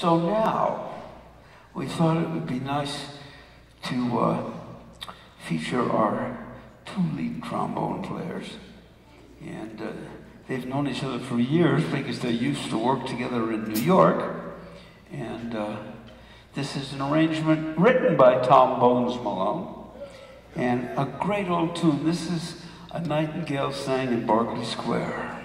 So now, we thought it would be nice to uh, feature our two lead trombone players. And uh, they've known each other for years because they used to work together in New York. And uh, this is an arrangement written by Tom Bones Malone. And a great old tune. This is A Nightingale Sang in Berkeley Square.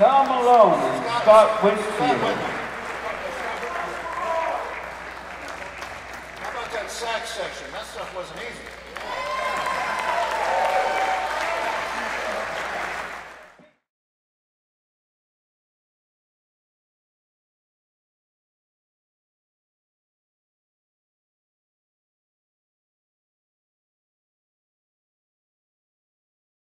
Tom Malone and Scott Whitfield. How about that sax section? That stuff wasn't easy.